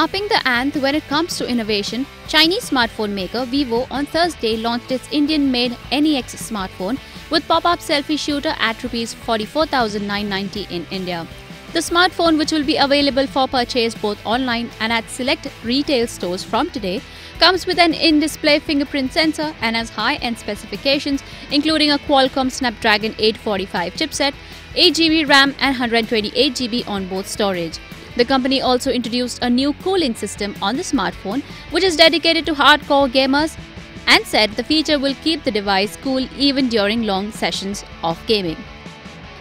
Upping the ante when it comes to innovation, Chinese smartphone maker Vivo on Thursday launched its Indian made NEX smartphone with pop up selfie shooter at Rs 44,990 in India. The smartphone, which will be available for purchase both online and at select retail stores from today, comes with an in display fingerprint sensor and has high end specifications, including a Qualcomm Snapdragon 845 chipset, 8GB RAM, and 128GB onboard storage. The company also introduced a new cooling system on the smartphone, which is dedicated to hardcore gamers, and said the feature will keep the device cool even during long sessions of gaming.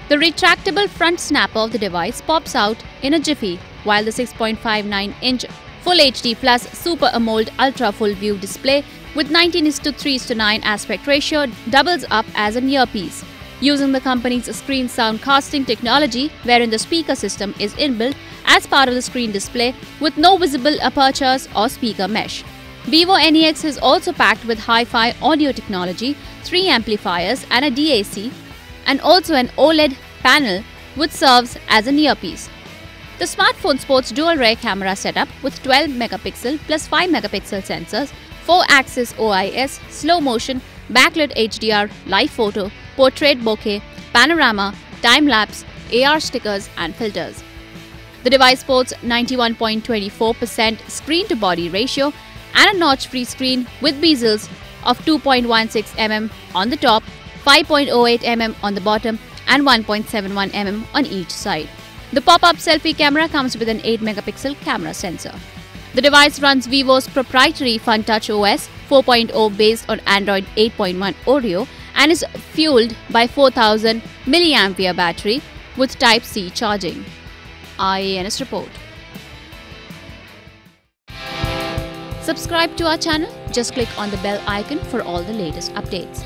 The retractable front snapper of the device pops out in a jiffy, while the 6.59 inch Full HD Plus Super AMOLED Ultra Full View display with 19 3 9 aspect ratio doubles up as an earpiece. Using the company's screen soundcasting technology, wherein the speaker system is inbuilt as part of the screen display with no visible apertures or speaker mesh. Vivo NEX is also packed with hi-fi audio technology, three amplifiers and a DAC, and also an OLED panel which serves as an earpiece. The smartphone sports dual rear camera setup with 12 megapixel plus 5 megapixel sensors, 4-axis OIS, slow motion, backlit HDR, live photo, portrait bokeh, panorama, time lapse, AR stickers and filters. The device sports 91.24% screen to body ratio and a notch free screen with bezels of 2.16 mm on the top, 5.08 mm on the bottom, and 1.71 mm on each side. The pop up selfie camera comes with an 8 megapixel camera sensor. The device runs Vivo's proprietary FunTouch OS 4.0 based on Android 8.1 Oreo and is fueled by 4000 mAh battery with Type C charging. IANS report. Subscribe to our channel. Just click on the bell icon for all the latest updates.